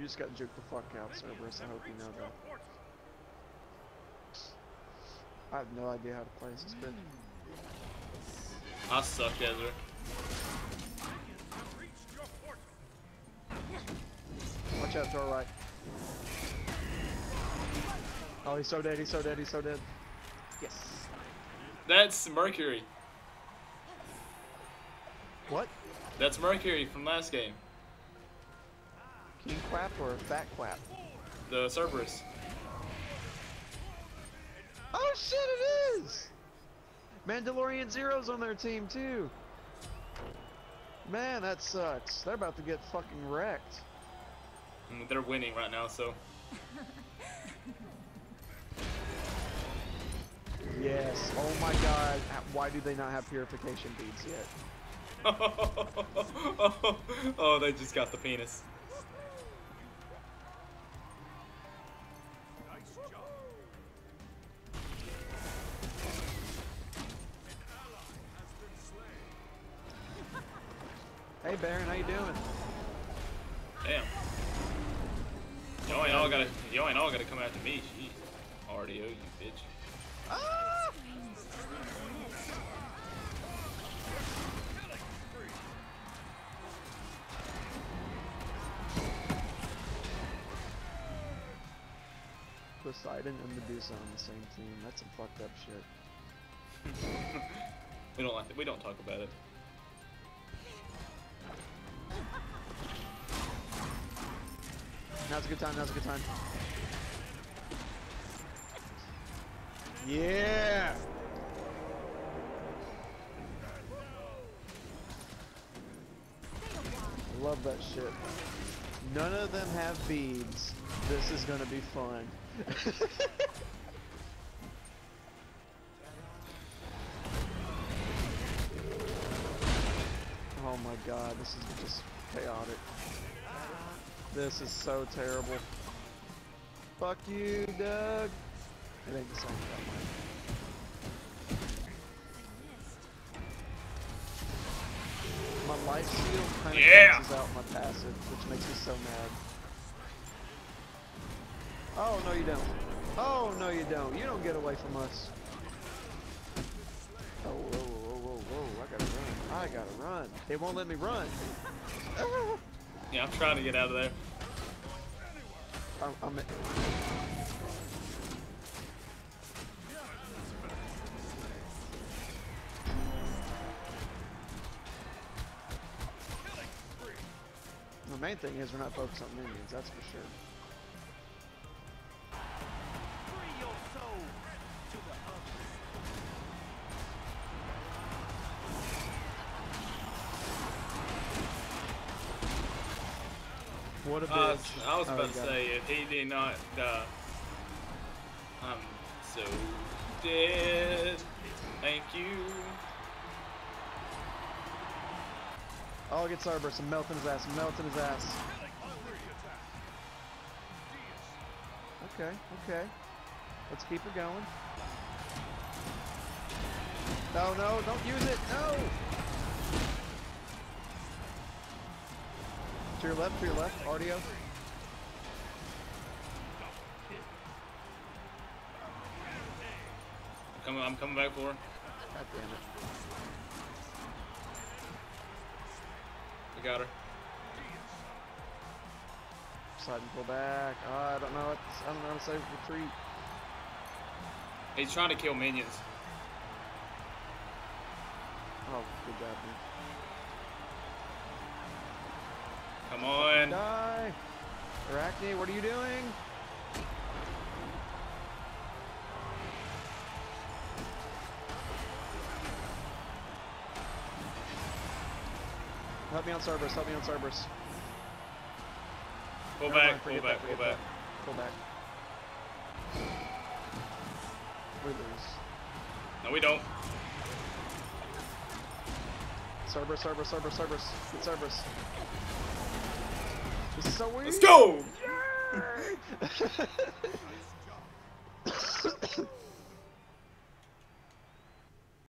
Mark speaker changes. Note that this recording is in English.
Speaker 1: You just got juked the fuck out, Cerberus. I hope you know that. I have no idea how to play this bit.
Speaker 2: I suck, Ezra.
Speaker 1: Watch out, throw right. Oh, he's so dead, he's so dead, he's so dead. Yes.
Speaker 2: That's Mercury.
Speaker 1: What?
Speaker 2: That's Mercury from last game.
Speaker 1: King Quap or Fat Quap?
Speaker 2: The Cerberus.
Speaker 1: Oh shit, it is! Mandalorian Zero's on their team too. Man, that sucks. They're about to get fucking wrecked.
Speaker 2: They're winning right now, so.
Speaker 1: Yes. Oh my god. Why do they not have purification beads yet?
Speaker 2: oh, they just got the penis.
Speaker 1: Hey Baron, how you doing?
Speaker 2: Damn. Yo ain't all gotta, yo ain't all gotta come after me. Jeez. RDO, you bitch.
Speaker 1: Ah! Poseidon and Medusa on the same team. That's some fucked up shit.
Speaker 2: We don't like it. We don't talk about it.
Speaker 1: Now's a good time, now's a good time. Yeah! Love that shit. None of them have beads. This is gonna be fun. god, this is just chaotic. This is so terrible. Fuck you, Doug. It ain't the same without mine. My life steal kind of
Speaker 2: Yeah!
Speaker 1: cancels out my passive, which makes me so mad. Oh, no you don't. Oh, no you don't. You don't get away from us. Oh, whoa, whoa, whoa, whoa, whoa. I gotta run. I gotta run. They won't let me run. Ah!
Speaker 2: Yeah, I'm trying to get out of there.
Speaker 1: I'm, I'm The main thing is we're not focused on minions, that's for sure. What a
Speaker 2: Uh,
Speaker 1: bitch.
Speaker 2: I was
Speaker 1: Oh,
Speaker 2: about to say, if he did not, uh, I'm so dead. Thank you.
Speaker 1: Oh, get Cerberus. I'm melting his ass. I'm melting his ass. Okay, okay. Let's keep it going. No, no, don't use it. No! To your left, to your left. Audio.
Speaker 2: I'm coming, I'm coming back for her.
Speaker 1: God damn it.
Speaker 2: I got her.
Speaker 1: Slide and pull back. Oh, I don't know what. I don't know how to say retreat.
Speaker 2: He's trying to kill minions.
Speaker 1: Oh, good job, man.
Speaker 2: Come on.
Speaker 1: Die! Arachne, what are you doing? Help me on Cerberus, help me on Cerberus.
Speaker 2: Pull
Speaker 1: Never
Speaker 2: back,
Speaker 1: mind,
Speaker 2: pull back,
Speaker 1: that,
Speaker 2: pull back.
Speaker 1: that. Pull back. We lose.
Speaker 2: No, we don't.
Speaker 1: Cerberus, Cerberus, Cerberus, Cerberus. Get Cerberus. So
Speaker 2: Let's go! Yeah!